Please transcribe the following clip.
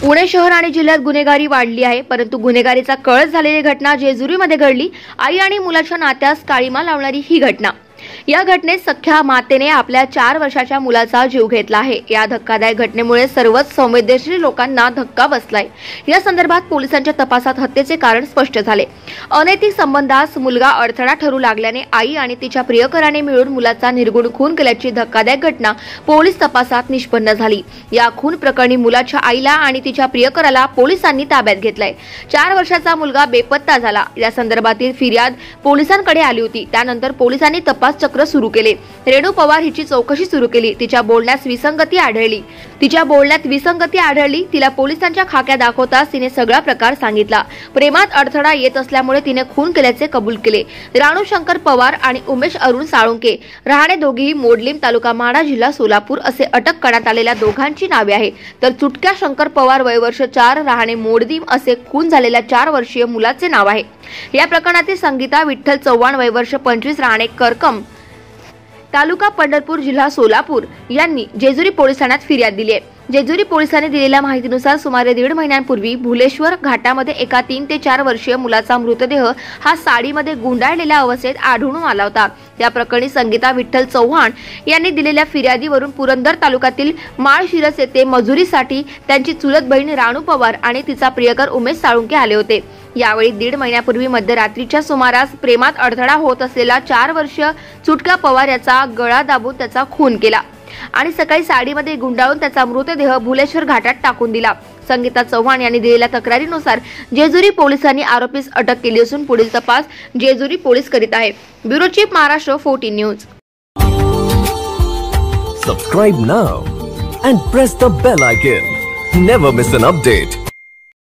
पुणे शहर आणि जिल्ह्यात गुन्हेगारी वाढली आहे परंतु गुन्हेगारीचा कळस झालेली घटना जेजुरीमध्ये घडली. आई आणि मुलाच्या नात्यास काळीमा लावणारी ही घटना. या घटनेत सख्या मातेने आपल्या चार वर्षाच्या मुलाचा जीव घेतला आहे. या धक्कादायक घटनेमुळे सर्वच संवेदनशील लोकांना धक्का बसलाय. या संदर्भात पोलिसांच्या तपासात हत्येचे कारण स्पष्ट झाले. अनैतिक संबंधास मुलगा अडथळा ठरू लागल्याने आई आणि तिच्या प्रियकराने मिळून मुलाचा निर्गुण खून केल्याची धक्कादायक घटना पोलीस तपासात निष्पन्न झाली. या खून प्रकरणी मुलाच्या आईला आणि तिच्या प्रियकराला पोलिसांनी ताब्यात घेतलाय. चार वर्षाचा मुलगा बेपत्ता झाला. या संदर्भातील फिर्याद पोलिसांकडे आली होती. त्यानंतर पोलिसांनी तपास चक्र सुरू केले. रेणू पवार हिची चौकशी सुरू केली. तिच्या बोलण्यास विसंगती आढळली. तिच्या बोलण्यात विसंगती आढळली. तिला पोलिसांच्या खाक्या दाखवताच तिने सगळा प्रकार सांगितला. प्रेमात अडथळा येत असल्यामुळे तिने खून केल्याचे कबूल केले. राणू शंकर पवार आणि उमेश अरुण साळुंके राहणे दोघेही मोडलीम तालुका माडा जिल्हा सोलापूर असे अटक करण्यात आलेल्या दोघांची नावे आहे तर चुटक्या शंकर पवार वयवर्ष चार राहणे मोडदीम असे खून झालेल्या चार वर्षीय मुलाचे नाव आहे. या प्रकरणातील संगीता विठ्ठल चव्हाण वयवर्ष पंचवीस राहणे करकम तालुका पंढरपूर जिल्हा सोलापूर यांनी जेजुरी पोलीस ठाण्यात फिर्याद दिली आहे. जेजुरी पोलिसांनी दिलेल्या माहितीनुसार सुमारे दीड महिन्यांपूर्वी भुलेश्वर घाटामध्ये एका तीन ते चार वर्षीय मुलाचा मृतदेह हा साडीमध्ये गुंडाळलेल्या अवस्थेत आढळून आला होता. या प्रकरणी संगीता विठ्ठल चव्हाण यांनी दिलेल्या फिर्यादीवरून पुरंदर तालुक्यातील माळशिरस येथे मजुरीसाठी त्यांची चुलत बहीण राणू पवार आणि तिचा प्रियकर उमेश साळुंके आले होते. यावेळी दीड महिन्यापूर्वी मध्यरात्रीच्या सुमारास प्रेमात अडथळा होत असलेला चार वर्ष चुटका पवार याचा गळा दाबून त्याचा खून केला. आणि सकाळी साडीमध्ये गुंडाळून त्याचा मृतदेह भुलेश्वर घाटात टाकून दिला. संगीता चव्हाण यांनी दिलेल्या तक्रारीनुसार जेजुरी पोलिसांनी आरोपीस अटक केली असून पुढील तपास जेजुरी पोलीस करीत आहे. Bureau chief Maharashtra fourteen news. Subscribe now and press the bell icon never miss an update